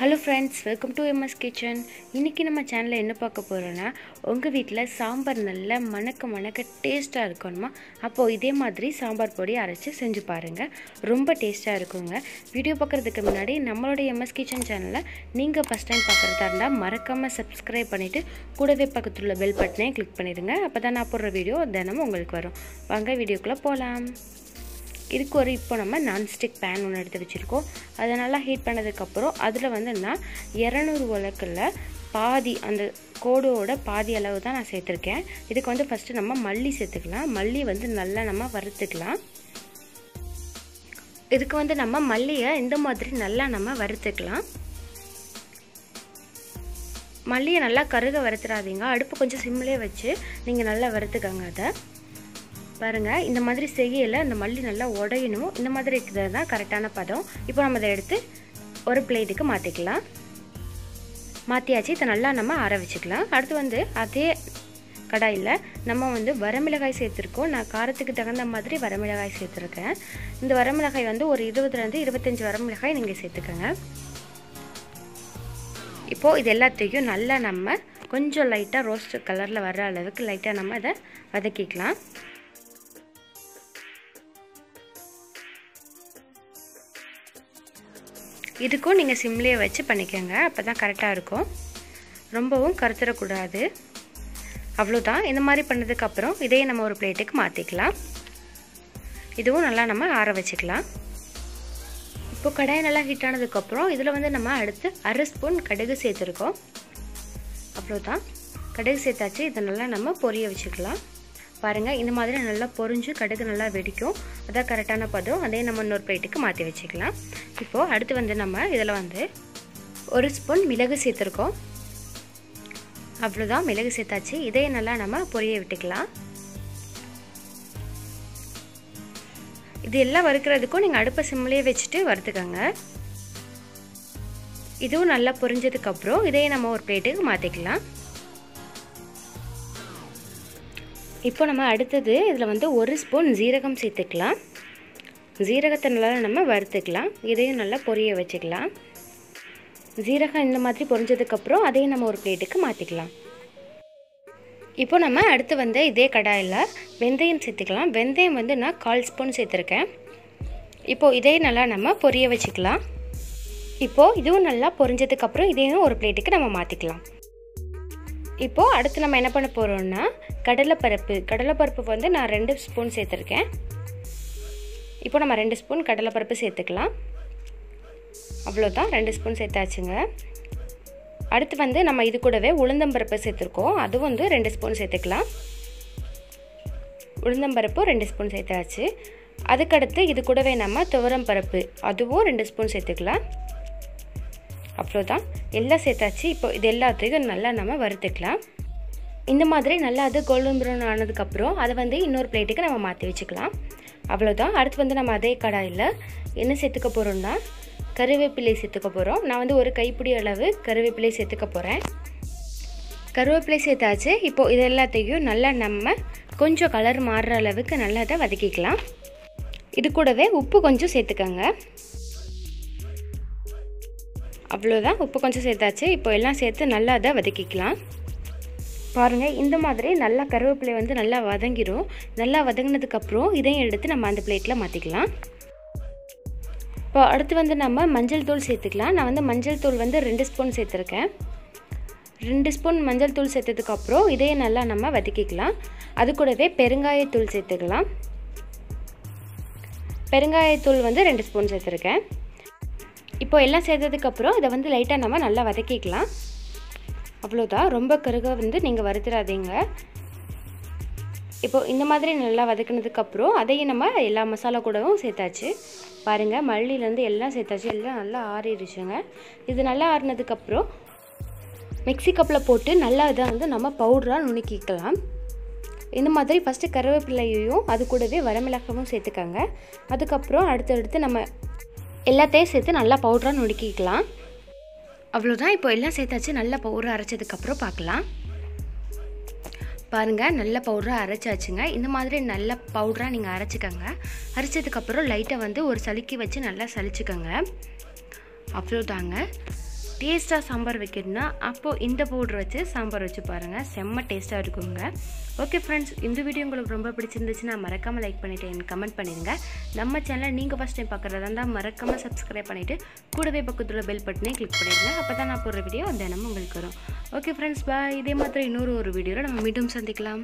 Hello friends welcome to MS kitchen இன்றைக்கி நம்ம சேனலில் என்ன பார்க்க போகிறோன்னா உங்கள் வீட்டில் சாம்பார் நல்லா மணக்க மணக்க டேஸ்ட்டாக இருக்கணுமா? அப்போது இதே மாதிரி சாம்பார் பொடி அரைச்சி செஞ்சு பாருங்கள் ரொம்ப டேஸ்ட்டாக இருக்குங்க. வீடியோ பார்க்குறதுக்கு முன்னாடி நம்மளோட எம்எஸ் கிச்சன் சேனலை நீங்கள் ஃபஸ்ட் டைம் பார்க்குறதா இருந்தால் மறக்காமல் சப்ஸ்கிரைப் பண்ணிவிட்டு கூடவே பக்கத்தில் உள்ள பெல் பட்டனையும் கிளிக் பண்ணிடுங்க. அப்போ தான் நான் போடுற வீடியோ தினமும் உங்களுக்கு வரும். வாங்க வீடியோக்குள்ளே போகலாம் இதுக்கு ஒரு இப்போ நம்ம நான்ஸ்டிக் பேன் ஒன்று எடுத்து வச்சுருக்கோம். அதை நல்லா ஹீட் பண்ணதுக்கப்புறம் அதில் வந்து நான் இரநூறு உலக்கில் பாதி அந்த கோடோட பாதி அளவு தான் நான் சேர்த்துருக்கேன். இதுக்கு வந்து ஃபஸ்ட்டு நம்ம மல்லி சேர்த்துக்கலாம். மல்லி வந்து நல்லா நம்ம வறுத்துக்கலாம். இதுக்கு வந்து நம்ம மல்லியை இந்த மாதிரி நல்லா நம்ம வறுத்துக்கலாம். மல்லியை நல்லா கருக வறுத்துடாதீங்க அடுப்பு கொஞ்சம் சிம்லேயே வச்சு நீங்கள் நல்லா வறுத்துக்கங்க அதை. பாருங்கள் இந்த மாதிரி செய்யலை இந்த மல்லி நல்லா உடையணும். இந்த மாதிரி இருக்கிறது தான் கரெக்டான பதம். இப்போ நம்ம அதை எடுத்து ஒரு பிளேட்டுக்கு மாற்றிக்கலாம் மாற்றியாச்சு இதை நல்லா நம்ம ஆற வச்சுக்கலாம். அடுத்து வந்து அதே கடாயில் நம்ம வந்து வரமிளகாய் சேர்த்துருக்கோம். நான் காரத்துக்கு தகுந்த மாதிரி வரமிளகாய் சேர்த்துருக்கேன். இந்த வரமிளகாய் வந்து ஒரு இருபதுலேருந்து இருபத்தஞ்சி வரமிளகாய் நீங்கள் சேர்த்துக்கோங்க. இப்போது இது எல்லாத்தையும் நல்லா நம்ம கொஞ்சம் லைட்டாக ரோஸ்ட் கலரில் வர்ற அளவுக்கு லைட்டாக நம்ம இதை வதக்கிக்கலாம். இதுக்கும் நீங்கள் சிம்லேயே வச்சு பண்ணிக்கோங்க. அப்போ தான் கரெக்டாக இருக்கும். ரொம்பவும் கருத்துடக்கூடாது அவ்வளோதான் இந்த மாதிரி பண்ணதுக்கப்புறம் இதையே நம்ம ஒரு பிளேட்டுக்கு மாற்றிக்கலாம் இதுவும் நல்லா நம்ம ஆற வச்சுக்கலாம். இப்போ கடாய் நல்லா ஹீட் ஆனதுக்கப்புறம் இதில் வந்து நம்ம அடுத்து அரை ஸ்பூன் கடுகு சேர்த்துருக்கோம். அவ்வளோதான் கடுகு சேர்த்தாச்சு. இதை நல்லா நம்ம பொரிய வச்சுக்கலாம். பாருங்கள் இந்த மாதிரி நல்லா பொரிஞ்சு கடுகு நல்லா வெடிக்கும். அதான் கரெக்டான பதம். அதே நம்ம இன்னொரு பிளேட்டுக்கு மாற்றி வச்சுக்கலாம். இப்போது அடுத்து வந்து நம்ம இதில் வந்து ஒரு ஸ்பூன் மிளகு சேர்த்துருக்கோம். அவ்வளோதான் மிளகு சேர்த்தாச்சு. இதையும் நல்லா நம்ம பொரிய விட்டுக்கலாம். இது எல்லாம் வறுக்கிறதுக்கும் நீங்கள் அடுப்பை சிம்லேயே வச்சுட்டு வறுத்துக்கோங்க. இதுவும் நல்லா பொரிஞ்சதுக்கப்புறம் இதையும் நம்ம ஒரு பிளேட்டுக்கு மாற்றிக்கலாம் இப்போ நம்ம அடுத்தது இதில் வந்து ஒரு ஸ்பூன் ஜீரகம் சேர்த்துக்கலாம். ஜீரகத்தை நல்லா நம்ம வறுத்துக்கலாம். இதையும் நல்லா பொரிய வச்சுக்கலாம். ஜீரகம் இந்த மாதிரி பொரிஞ்சதுக்கப்புறம் அதையும் நம்ம ஒரு பிளேட்டுக்கு மாற்றிக்கலாம் இப்போ நம்ம அடுத்து வந்து இதே கடாயில் வெந்தயம் சேர்த்துக்கலாம். வெந்தயம் வந்து நான் கால் ஸ்பூன் சேர்த்துருக்கேன். இப்போது இதையும் நல்லா நம்ம பொரிய வச்சுக்கலாம். இப்போது இதுவும் நல்லா பொரிஞ்சதுக்கப்புறம் இதையும் ஒரு பிளேட்டுக்கு நம்ம மாற்றிக்கலாம் இப்போது அடுத்து நம்ம என்ன பண்ண போகிறோம்னா கடலைப்பருப்பு. கடலைப்பருப்பு வந்து நான் ரெண்டு ஸ்பூன் சேர்த்துருக்கேன். இப்போ நம்ம ரெண்டு ஸ்பூன் கடலைப்பருப்பு சேர்த்துக்கலாம். அவ்வளோதான் ரெண்டு ஸ்பூன் சேர்த்தாச்சுங்க. அடுத்து வந்து நம்ம இது கூடவே உளுந்தம்பருப்பு சேர்த்துருக்கோம். அது வந்து ரெண்டு ஸ்பூன் சேர்த்துக்கலாம். உளுந்தம்பருப்பு ரெண்டு ஸ்பூன் சேர்த்தாச்சு. அதுக்கடுத்து இது கூடவே நம்ம துவரம் பருப்பு. அதுவும் ரெண்டு ஸ்பூன் சேர்த்துக்கலாம். அவ்வளோதான் எல்லாம் சேர்த்தாச்சு. இப்போ இது எல்லாத்தையும் நல்லா நம்ம வறுத்துக்கலாம். இந்த மாதிரி நல்லா அது கோல்டன் ப்ரௌன் ஆனதுக்கப்புறம் அதை வந்து இன்னொரு பிளேட்டுக்கு நம்ம மாற்றி வச்சுக்கலாம். அவ்வளோதான் அடுத்து வந்து நம்ம அதே கடாயில் என்ன சேர்த்துக்க போகிறோம்னா கருவேப்பிலை சேர்த்துக்க போகிறோம் நான் வந்து ஒரு கைப்பிடி அளவு கருவேப்பிலை சேர்த்துக்க போகிறேன் கருவேப்பிலை சேர்த்தாச்சு. இப்போது இது எல்லாத்தையும் நல்லா நம்ம கொஞ்சம் கலர் மாறுற அளவுக்கு நல்லா அதை வதக்கிக்கலாம். இது கூடவே உப்பு கொஞ்சம் சேர்த்துக்கோங்க. அவ்வளோதான் உப்பு கொஞ்சம் சேர்த்தாச்சு. இப்போ எல்லாம் சேர்த்து நல்லா அதை வதக்கிக்கலாம். பாருங்கள் இந்த மாதிரி நல்லா கருவேப்பிலை வந்து நல்லா வதங்கிடும் நல்லா வதங்கினதுக்கப்புறம் இதையும் எடுத்து நம்ம அந்த பிளேட்டில் மாற்றிக்கலாம் இப்போ அடுத்து வந்து நம்ம மஞ்சள் தூள் சேர்த்துக்கலாம். நான் வந்து மஞ்சள் தூள் வந்து ரெண்டு ஸ்பூன் சேர்த்துருக்கேன். ரெண்டு ஸ்பூன் மஞ்சள் தூள் சேர்த்ததுக்கப்புறம் இதையும் நல்லா நம்ம வதக்கிக்கலாம். அது கூடவே பெருங்காயத்தூள் சேர்த்துக்கலாம். பெருங்காயத்தூள் வந்து ரெண்டு ஸ்பூன் சேர்த்துருக்கேன். இப்போ எல்லாம் சேர்த்ததுக்கப்புறம் இதை வந்து லைட்டாக நம்ம நல்லா வதக்கிக்கலாம். அவ்வளோதான் ரொம்ப கருக வந்து நீங்கள் வறுத்துடாதீங்க இப்போ இந்த மாதிரி நல்லா வதக்கினதுக்கப்புறம் அதையும் நம்ம எல்லா மசாலா கூடவும் சேர்த்தாச்சு. பாருங்கள் மல்லிலேருந்து எல்லாம் சேர்த்தாச்சு. எல்லாம் நல்லா ஆறிடுச்சுங்க. இது நல்லா ஆறினதுக்கப்புறம் மிக்சி கப்பில் போட்டு நல்லா இதை வந்து நம்ம பவுடராக நுணுக்கிக்கலாம். இந்த மாதிரி ஃபஸ்ட்டு கருவேப்பிலையையும் அது கூடவே வரமிளகாவும் சேர்த்துக்கோங்க. அதுக்கப்புறம் அடுத்தடுத்து நம்ம எல்லாத்தையும் சேர்த்து நல்லா பவுடராக நுணுக்கிக்கலாம். அவ்வளோதான் இப்போ எல்லாம் சேர்த்தாச்சு. நல்லா பவுடர் அரைச்சதுக்கப்புறம் பார்க்கலாம். பாருங்கள் நல்ல பவுடராக அரைச்சாச்சுங்க. இந்த மாதிரி நல்ல பவுடராக நீங்கள் அரைச்சிக்கோங்க. அரைச்சதுக்கப்புறம் லைட்டை வந்து ஒரு சலுக்கி வச்சு நல்லா சலிச்சுக்கோங்க. அவ்வளோதாங்க டேஸ்ட்டாக சாம்பார் வைக்கணும்னா அப்போது இந்த பவுடர் வச்சு சாம்பார் வச்சு பாருங்கள் செம்ம டேஸ்ட்டாக இருக்குங்க. ஓகே ஃப்ரெண்ட்ஸ் இந்த வீடியோ உங்களுக்கு ரொம்ப பிடிச்சிருந்துச்சுன்னா மறக்காமல் லைக் பண்ணிவிட்டு எனக்கு கமெண்ட் பண்ணிடுங்க நம்ம சேனலை நீங்கள் ஃபஸ்ட் டைம் பார்க்குறதா இருந்தால் மறக்காமல் சப்ஸ்கிரைப் பண்ணிவிட்டு கூடவே பக்கத்தில் பெல் பட்டனே கிளிக் பண்ணிடுங்க. அப்போ தான் நான் போடுற வீடியோ தினமும் உங்களுக்கு வரும். ஓகே ஃப்ரெண்ட்ஸ் பாய் இதே மாதிரி இன்னொரு ஒரு வீடியோவில் நம்ம மீண்டும் சந்திக்கலாம்.